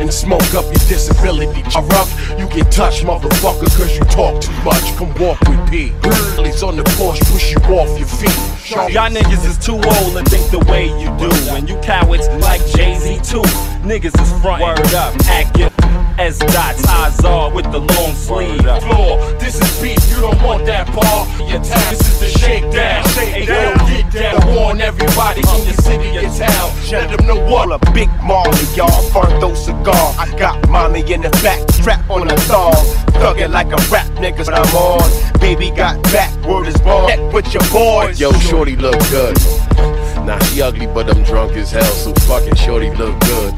and smoke up your disability. Rough, you get touched, motherfucker, cause you talk too much. Come walk with P. He's on the porch, push you off your feet. Y'all niggas is too old to think the way you do. And you cowards like Jay Z too. Niggas is front. Word up. Active. S dots, eyes are with the long sleeve. Floor, this is beef, you don't want that bar. Your time, everybody in your city or town. Let them know what. A big Marley, y'all. Burn those cigar. I got mommy in the back, strap on the thong. Thuggin' like a rap nigga, but I'm on. Baby got back, word is born. Heck with your boys. Yo, shorty look good. Nah, she ugly, but I'm drunk as hell, so fucking shorty look good.